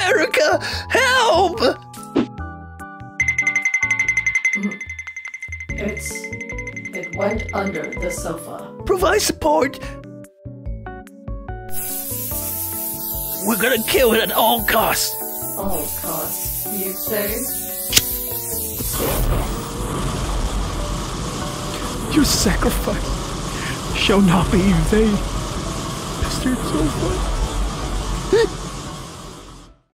Erica, help! It's. It went under the sofa. Provide support. We're gonna kill it at all costs. All costs, you say? Your sacrifice shall not be in vain, Mr. Sofa.